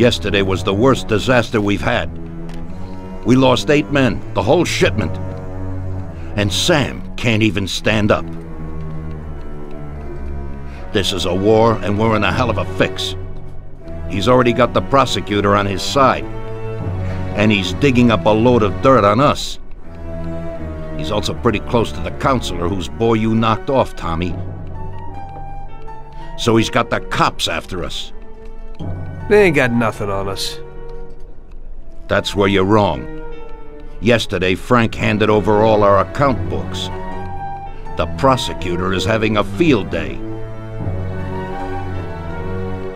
Yesterday was the worst disaster we've had. We lost eight men, the whole shipment. And Sam can't even stand up. This is a war, and we're in a hell of a fix. He's already got the prosecutor on his side. And he's digging up a load of dirt on us. He's also pretty close to the counselor whose boy you knocked off, Tommy. So he's got the cops after us. They ain't got nothing on us. That's where you're wrong. Yesterday, Frank handed over all our account books. The prosecutor is having a field day.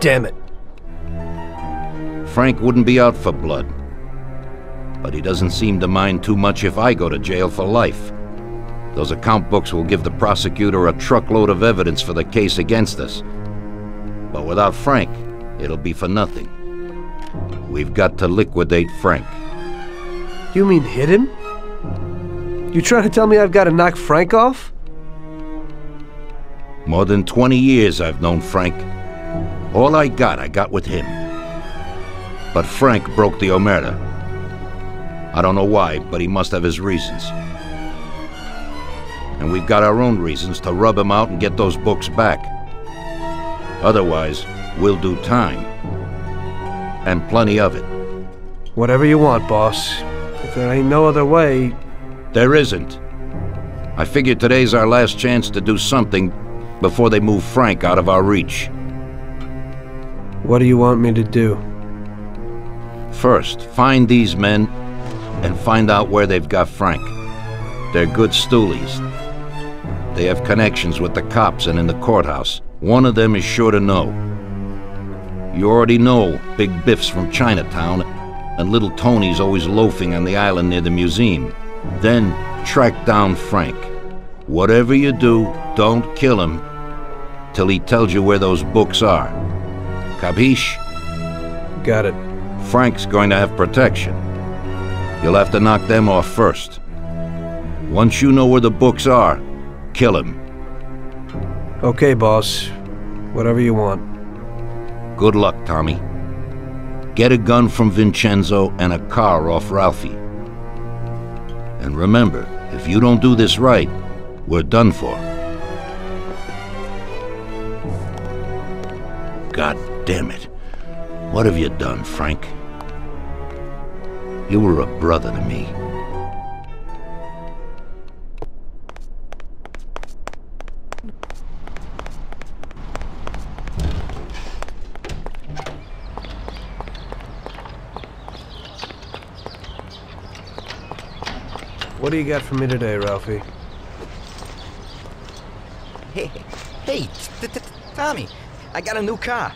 Damn it. Frank wouldn't be out for blood. But he doesn't seem to mind too much if I go to jail for life. Those account books will give the prosecutor a truckload of evidence for the case against us. But without Frank, it'll be for nothing. We've got to liquidate Frank. You mean hit him? You trying to tell me I've got to knock Frank off? More than 20 years I've known Frank. All I got, I got with him. But Frank broke the Omerta. I don't know why, but he must have his reasons. And we've got our own reasons to rub him out and get those books back. Otherwise, we'll do time. And plenty of it. Whatever you want, boss. If there ain't no other way... There isn't. I figured today's our last chance to do something before they move Frank out of our reach. What do you want me to do? First, find these men and find out where they've got Frank. They're good stoolies. They have connections with the cops and in the courthouse. One of them is sure to know. You already know Big Biff's from Chinatown, and Little Tony's always loafing on the island near the museum. Then track down Frank. Whatever you do, don't kill him till he tells you where those books are. Capiche? Got it. Frank's going to have protection. You'll have to knock them off first. Once you know where the books are, kill him. Okay, boss. Whatever you want. Good luck, Tommy. Get a gun from Vincenzo and a car off Ralphie. And remember, if you don't do this right, we're done for. God damn it. What have you done, Frank? You were a brother to me. What do you got for me today, Ralphie? Hey, hey, t- t- Tommy, I got a new car.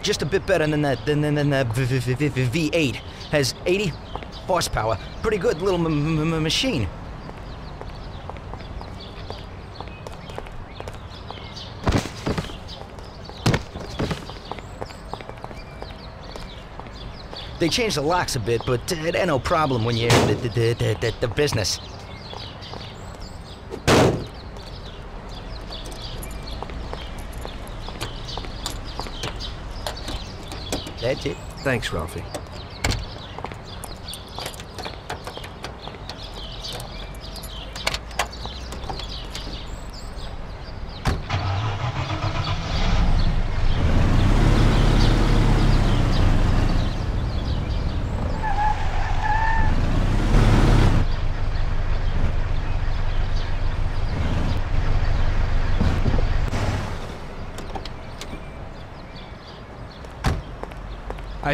Just a bit better than that than, than, than that v- v- v- v- V8. Has 80 horsepower. Pretty good little machine. They changed the locks a bit, but uh, it ain't no problem when you're in the, the, the, the, the business. That's it. Thanks, Ralphie.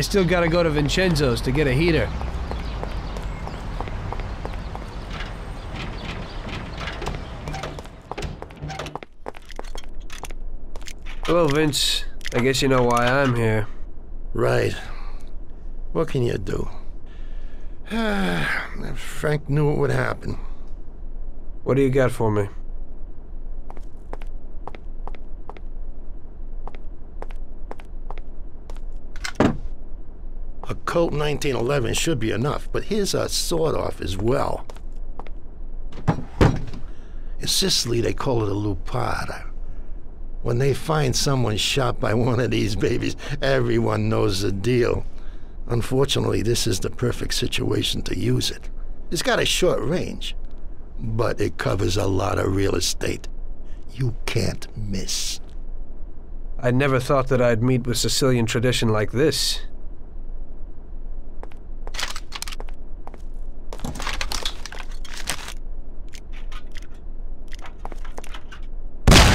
I still gotta go to Vincenzo's to get a heater. Hello, Vince. I guess you know why I'm here. Right. What can you do? Frank knew it would happen. What do you got for me? A Colt 1911 should be enough, but here's a sawed-off as well. In Sicily, they call it a lupara. When they find someone shot by one of these babies, everyone knows the deal. Unfortunately, this is the perfect situation to use it. It's got a short range, but it covers a lot of real estate. You can't miss. I never thought that I'd meet with Sicilian tradition like this.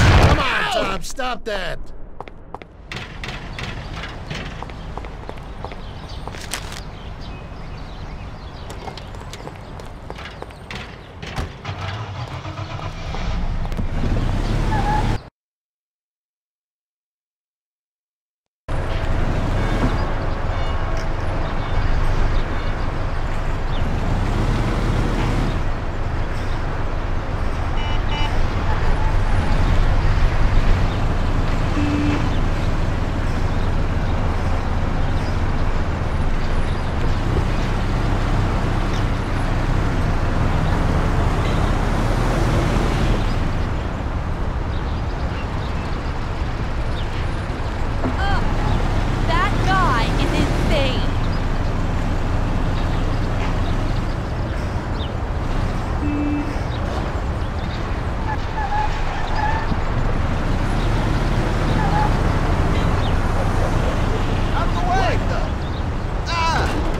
Come on, Tom, stop that guy is insane. Out the way! Ah!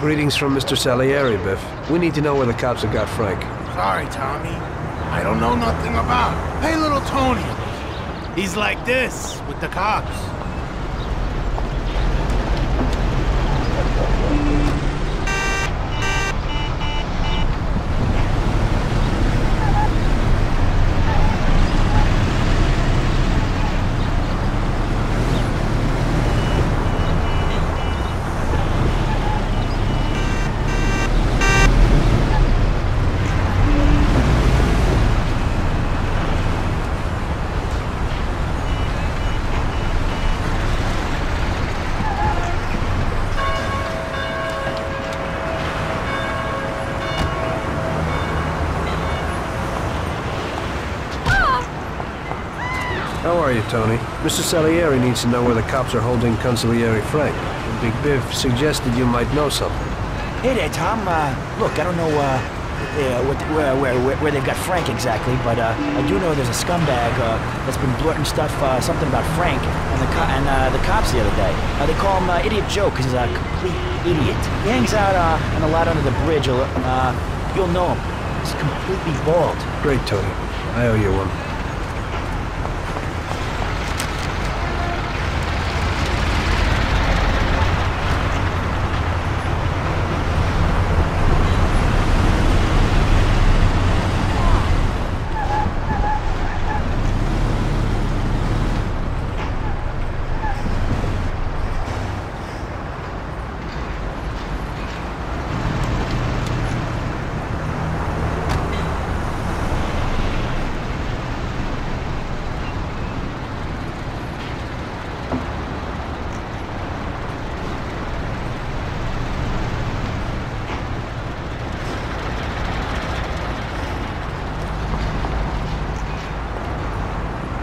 Greetings from Mr. Salieri, Biff. We need to know where the cops have got Frank. Sorry, Tommy. I don't know nothing about. Hey, little Tony. He's like this with the cops. How are you, Tony? Mr. Salieri needs to know where the cops are holding Consigliere Frank. Big Biff suggested you might know something. Hey there, Tom. Uh, look, I don't know uh, uh, what, where, where, where, they've got Frank exactly, but uh, I do know there's a scumbag uh, that's been blurting stuff, uh, something about Frank and the co- and uh, the cops the other day. Uh, they call him uh, Idiot Joe because he's a complete idiot. He hangs out uh, on a lot under the bridge. Uh, you'll know him. He's completely bald. Great, Tony. I owe you one.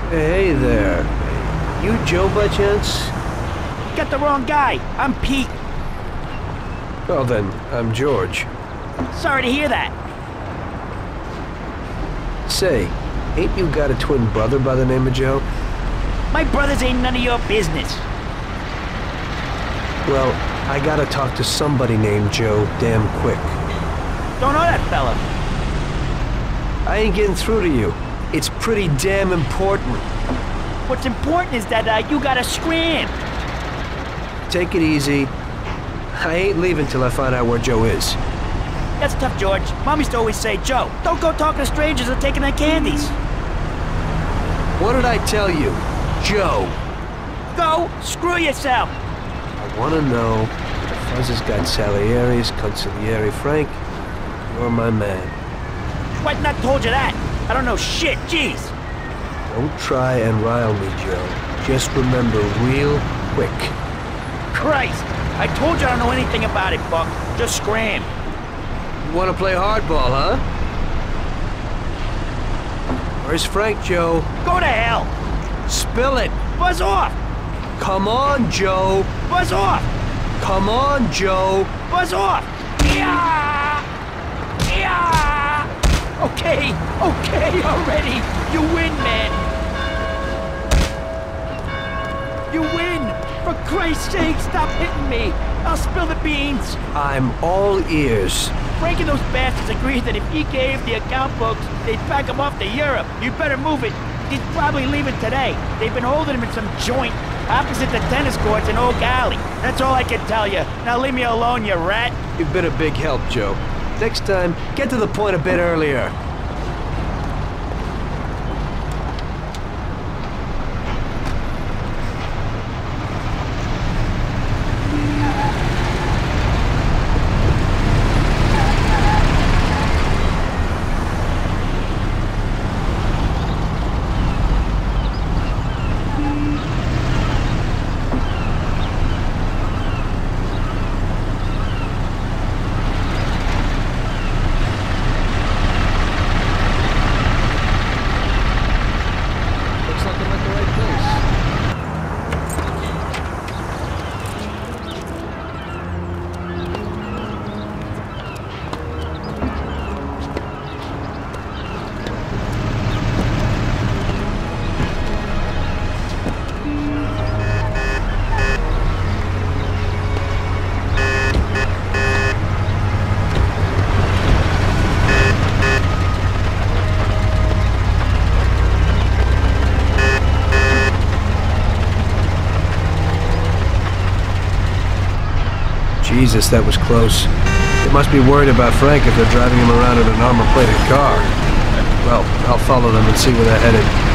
Hey there. You Joe by chance? Got the wrong guy. I'm Pete. Well then, I'm George. Sorry to hear that. Say, ain't you got a twin brother by the name of Joe? My brothers ain't none of your business. Well, I gotta talk to somebody named Joe damn quick. Don't know that fella. I ain't getting through to you. It's pretty damn important. What's important is that uh, you gotta scram. Take it easy. I ain't leaving till I find out where Joe is. That's tough, George. Mom used to always say, Joe, don't go talking to strangers or taking their candies. What did I tell you? Joe. Go screw yourself. I want to know if Fuzz has got Salieri's, Consigliere Frank. You're my man. Why not told you that? I don't know shit. Jeez. Don't try and rile me, Joe. Just remember real quick. Christ. I told you I don't know anything about it, Buck. Just scram. You want to play hardball, huh? Where's Frank, Joe? Go to hell. Spill it! Buzz off. Come on, Joe! Buzz off. Come on, Joe! Buzz off. Yeah. Yeah. Okay. Okay already. You win, man. You win. For Christ's sake, stop hitting me. I'll spill the beans. I'm all ears. Frank and those bastards agreed that if he gave the account books, they'd pack him off to Europe. You better move it. He's probably leaving today. They've been holding him in some joint opposite the tennis courts in Oak Alley. That's all I can tell you. Now leave me alone, you rat. You've been a big help, Joe. Next time, get to the point a bit earlier. Looks like I'm at the right place. Jesus, that was close. They must be worried about Frank if they're driving him around in an armor-plated car. Well, I'll follow them and see where they're headed.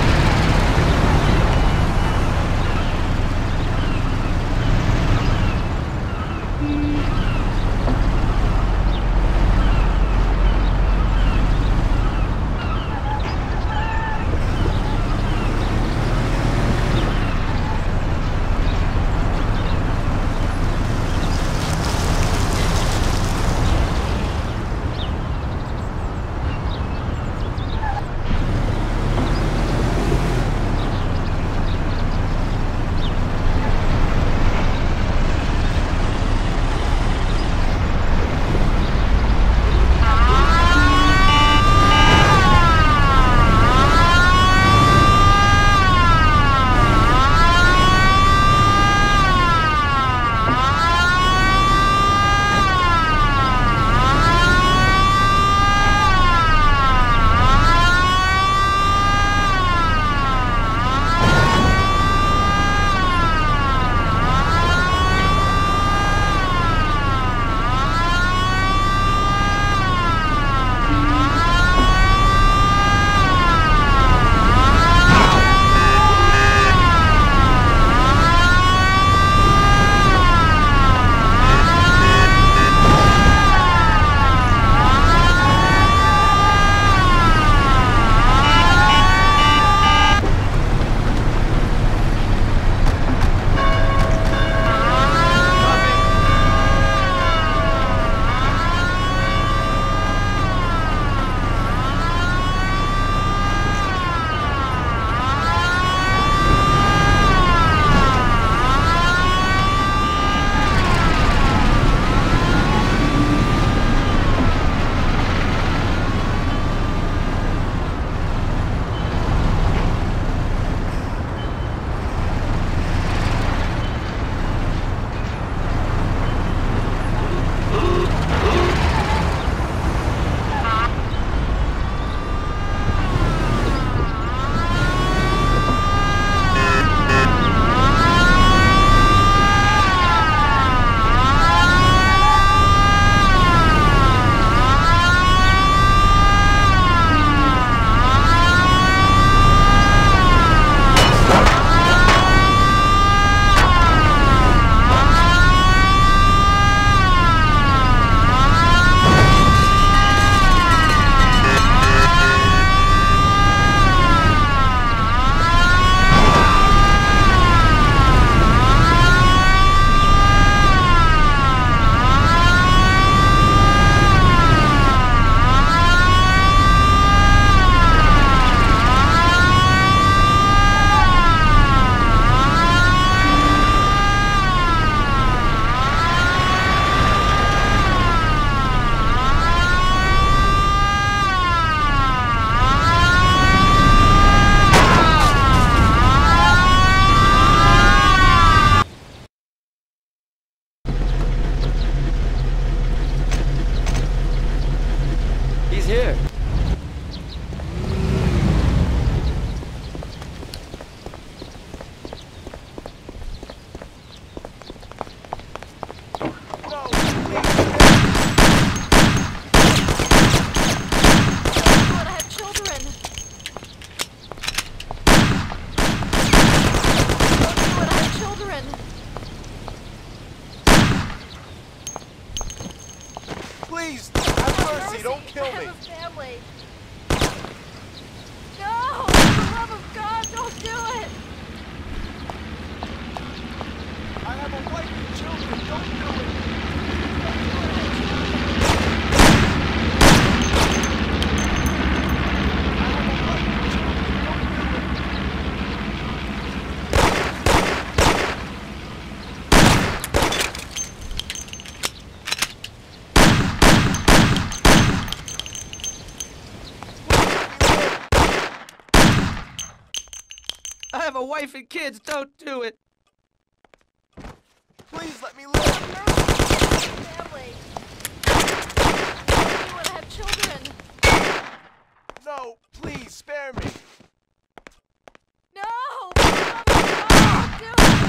I have a wife and kids. Don't do it. Please let me live. Family. Don't do it, I have children. No, please spare me. No! For the love of God, don't do it!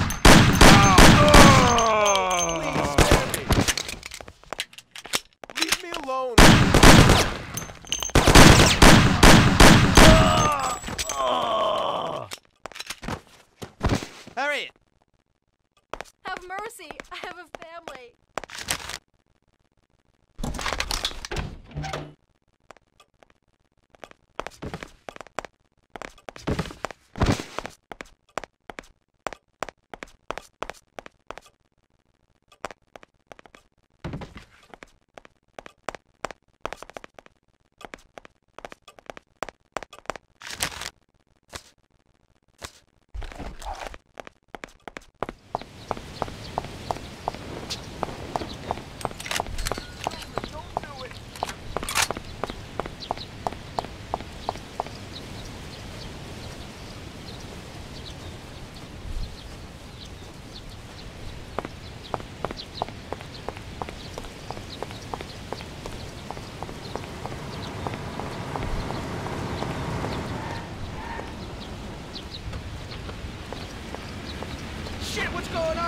Please spare me. Leave me alone. Harriet. Have mercy! I have a family. Shit,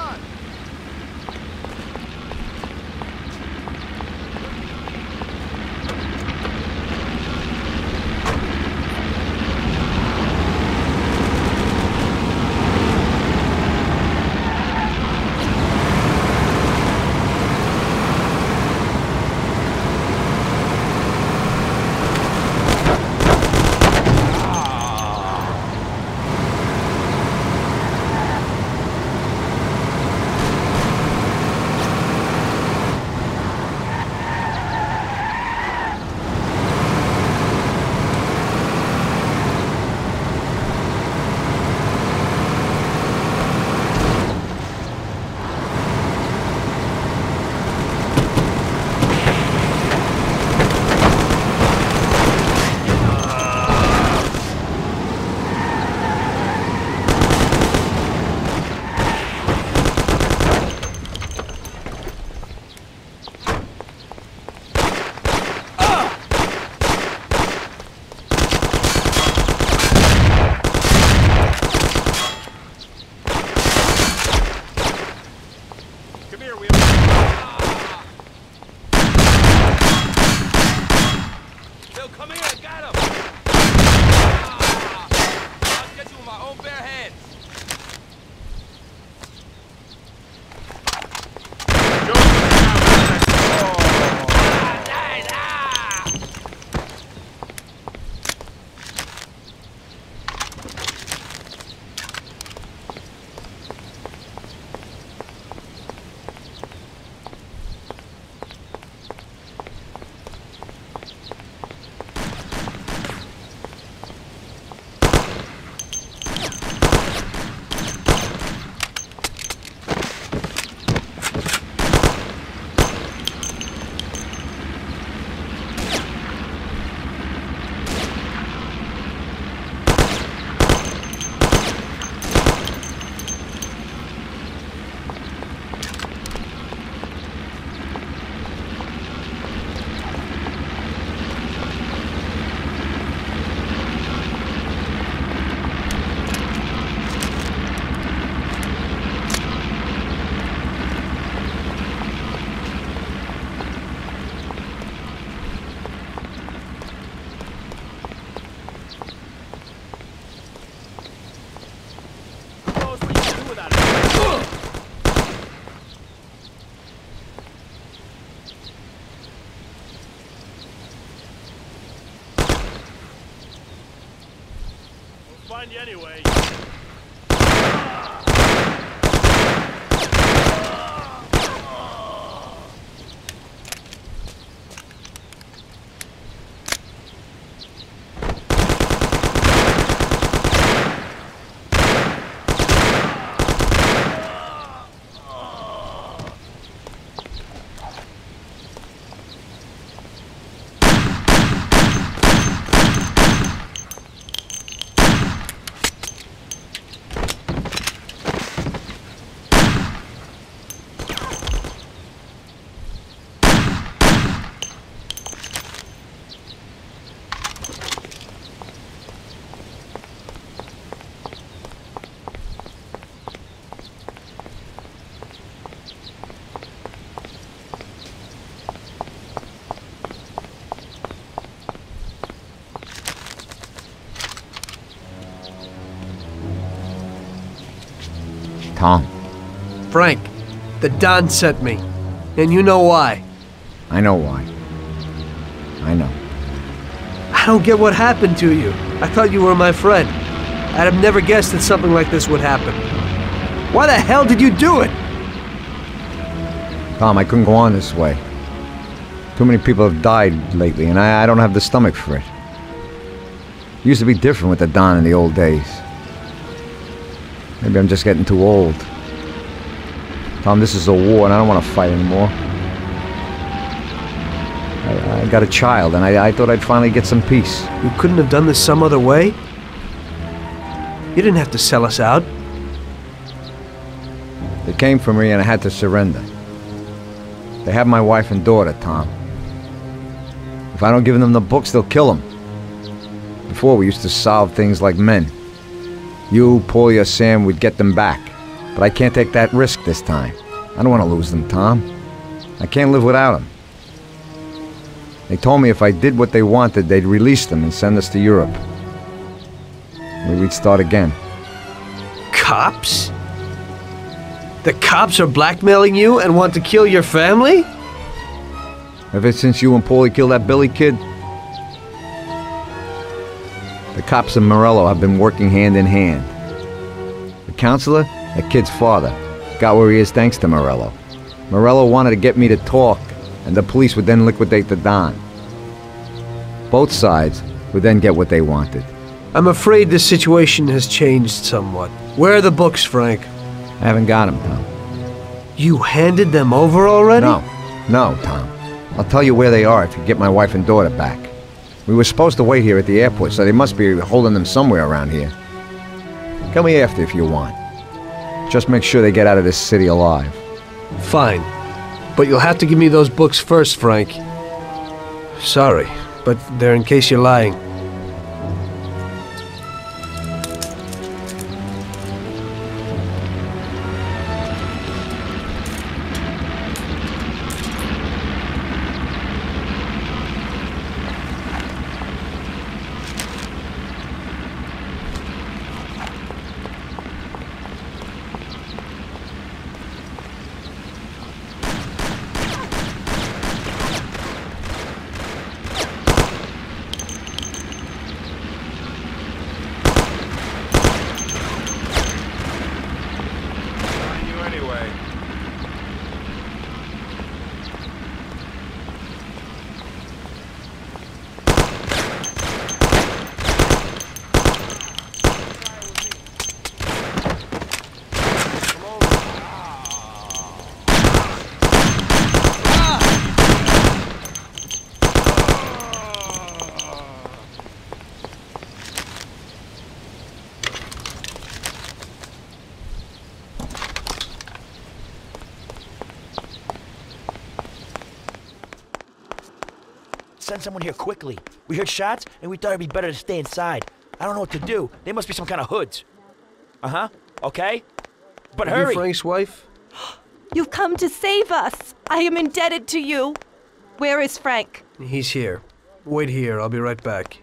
anyway. Tom, Frank, the Don sent me. And you know why. I know why. I know. I don't get what happened to you. I thought you were my friend. I'd have never guessed that something like this would happen. Why the hell did you do it? Tom, I couldn't go on this way. Too many people have died lately, and I, I don't have the stomach for it. It used to be different with the Don in the old days. Maybe I'm just getting too old. Tom, this is a war, and I don't want to fight anymore. I, I got a child, and I, I thought I'd finally get some peace. You couldn't have done this some other way? You didn't have to sell us out. They came for me, and I had to surrender. They have my wife and daughter, Tom. If I don't give them the books, they'll kill them. Before, we used to solve things like men. You, Paulie, or Sam would get them back. But I can't take that risk this time. I don't want to lose them, Tom. I can't live without them. They told me if I did what they wanted, they'd release them and send us to Europe. Maybe we'd start again. Cops? The cops are blackmailing you and want to kill your family? Ever since you and Paulie killed that Billy kid, the cops and Morello have been working hand in hand. The counselor, that kid's father, got where he is thanks to Morello. Morello wanted to get me to talk, and the police would then liquidate the Don. Both sides would then get what they wanted. I'm afraid this situation has changed somewhat. Where are the books, Frank? I haven't got them, Tom. You handed them over already? No, no, Tom. I'll tell you where they are if you get my wife and daughter back. We were supposed to wait here at the airport, so they must be holding them somewhere around here. Come me after if you want. Just make sure they get out of this city alive. Fine. But you'll have to give me those books first, Frank. Sorry, but they're in case you're lying. Send someone here quickly. We heard shots, and we thought it'd be better to stay inside. I don't know what to do. They must be some kind of hoods. Uh huh. Okay. But Are you hurry. Frank's wife? You've come to save us. I am indebted to you. Where is Frank? He's here. Wait here, I'll be right back.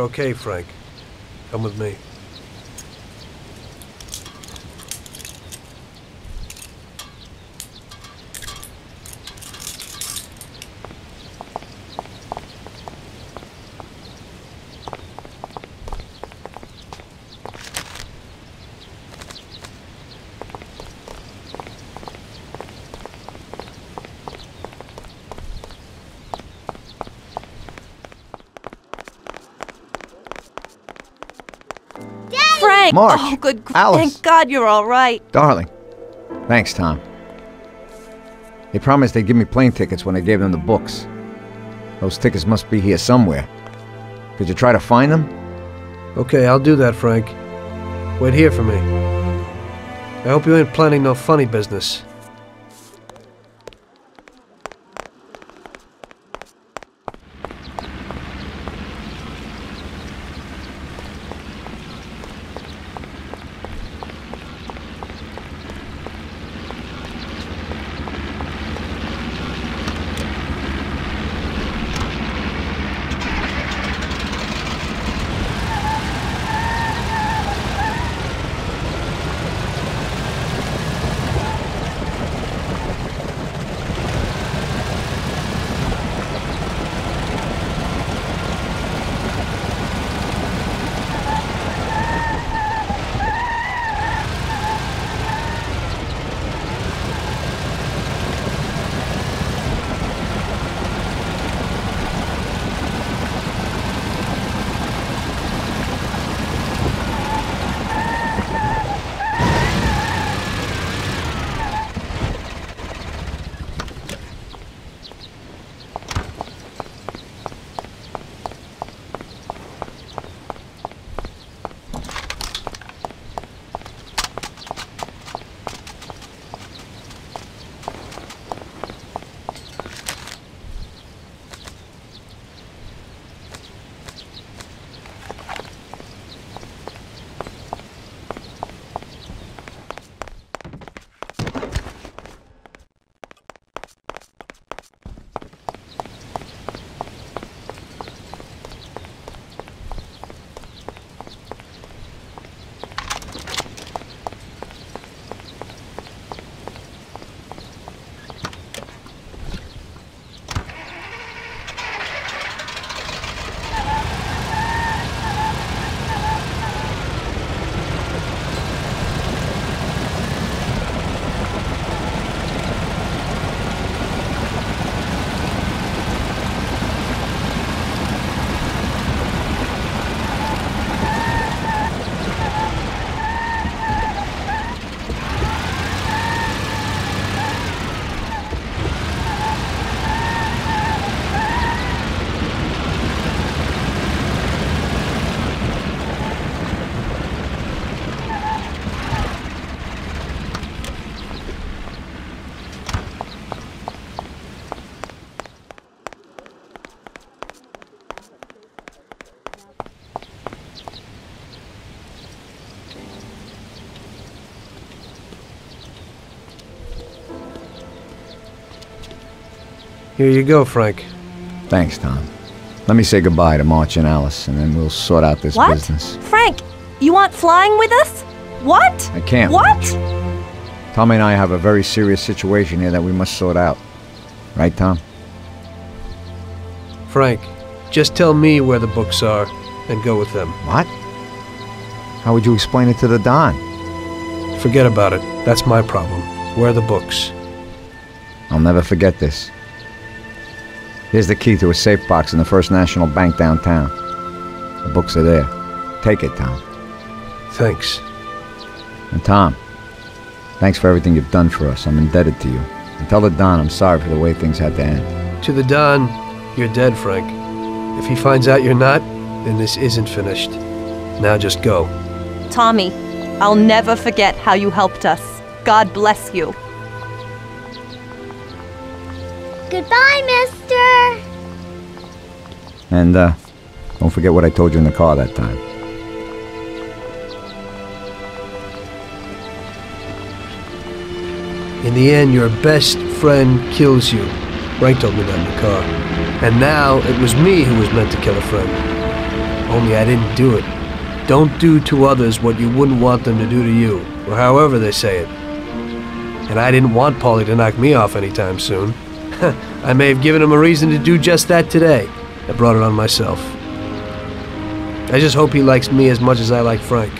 Okay, Frank. Come with me. Frank! Marge! Oh, good. Alice! Thank God you're all right. Darling. Thanks, Tom. They promised they'd give me plane tickets when I gave them the books. Those tickets must be here somewhere. Could you try to find them? Okay, I'll do that, Frank. Wait here for me. I hope you ain't planning no funny business. Here you go, Frank. Thanks, Tom. Let me say goodbye to Marge and Alice, and then we'll sort out this What? business. Frank, you aren't flying with us? What? I can't. What? Tommy and I have a very serious situation here that we must sort out. Right, Tom? Frank, just tell me where the books are and go with them. What? How would you explain it to the Don? Forget about it. That's my problem. Where are the books? I'll never forget this. Here's the key to a safe box in the First National Bank downtown. The books are there. Take it, Tom. Thanks. And Tom, thanks for everything you've done for us. I'm indebted to you. And tell the Don I'm sorry for the way things had to end. To the Don, you're dead, Frank. If he finds out you're not, then this isn't finished. Now just go. Tommy, I'll never forget how you helped us. God bless you. Goodbye, mister. And, uh, don't forget what I told you in the car that time. In the end, your best friend kills you. Frank told me that in the car. And now it was me who was meant to kill a friend. Only I didn't do it. Don't do to others what you wouldn't want them to do to you, or however they say it. And I didn't want Paulie to knock me off anytime soon. I may have given him a reason to do just that today. I brought it on myself. I just hope he likes me as much as I like Frank.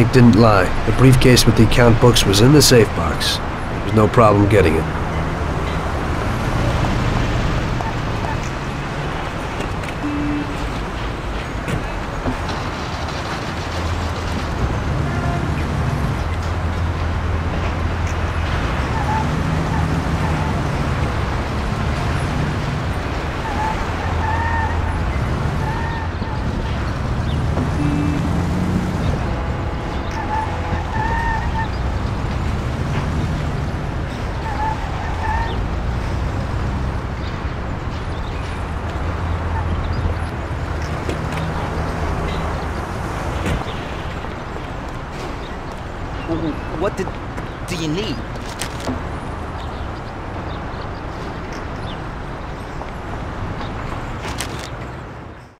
Frank didn't lie. The briefcase with the account books was in the safe box. There was no problem getting it.